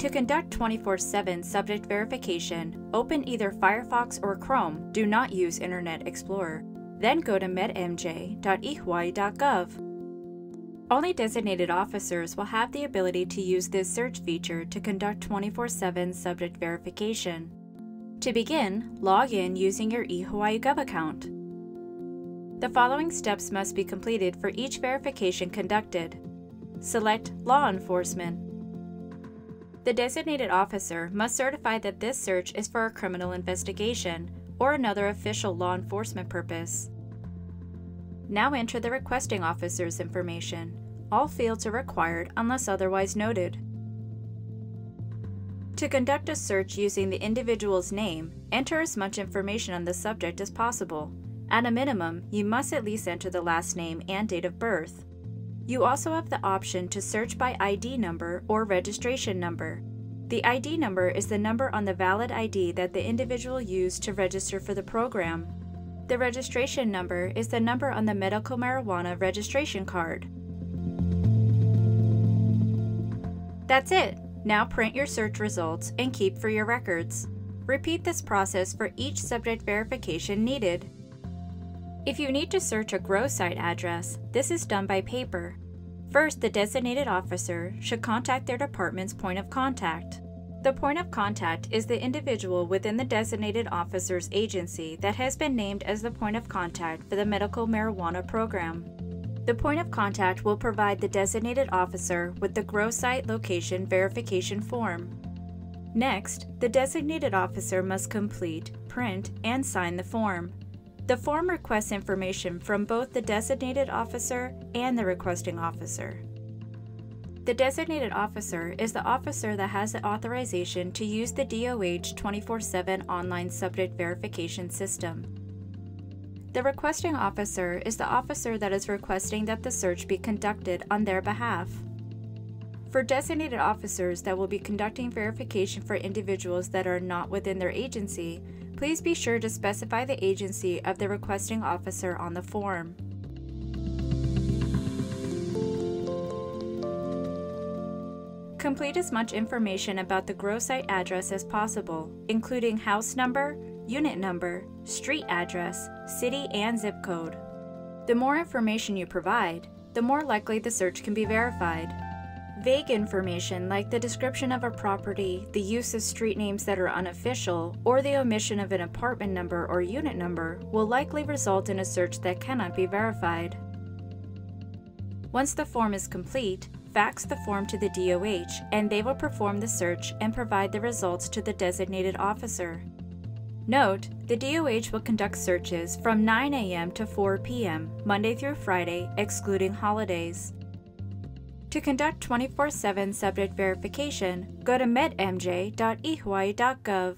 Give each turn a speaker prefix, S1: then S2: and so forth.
S1: To conduct 24 7 subject verification, open either Firefox or Chrome. Do not use Internet Explorer. Then go to medmj.ehawaii.gov. Only designated officers will have the ability to use this search feature to conduct 24 7 subject verification. To begin, log in using your eHawaii Gov account. The following steps must be completed for each verification conducted. Select Law Enforcement. The designated officer must certify that this search is for a criminal investigation or another official law enforcement purpose. Now enter the requesting officer's information. All fields are required unless otherwise noted. To conduct a search using the individual's name, enter as much information on the subject as possible. At a minimum, you must at least enter the last name and date of birth. You also have the option to search by ID number or registration number. The ID number is the number on the valid ID that the individual used to register for the program. The registration number is the number on the medical marijuana registration card. That's it! Now print your search results and keep for your records. Repeat this process for each subject verification needed. If you need to search a grow site address, this is done by paper. First, the designated officer should contact their department's point of contact. The point of contact is the individual within the designated officer's agency that has been named as the point of contact for the medical marijuana program. The point of contact will provide the designated officer with the grow site location verification form. Next, the designated officer must complete, print, and sign the form. The form requests information from both the designated officer and the requesting officer. The designated officer is the officer that has the authorization to use the DOH 24 7 online subject verification system. The requesting officer is the officer that is requesting that the search be conducted on their behalf. For designated officers that will be conducting verification for individuals that are not within their agency, Please be sure to specify the agency of the requesting officer on the form. Complete as much information about the grow site address as possible, including house number, unit number, street address, city, and zip code. The more information you provide, the more likely the search can be verified. Vague information like the description of a property, the use of street names that are unofficial, or the omission of an apartment number or unit number will likely result in a search that cannot be verified. Once the form is complete, fax the form to the DOH and they will perform the search and provide the results to the designated officer. Note, the DOH will conduct searches from 9 a.m. to 4 p.m., Monday through Friday, excluding holidays. To conduct 24 7 subject verification, go to medmj.ehawaii.gov.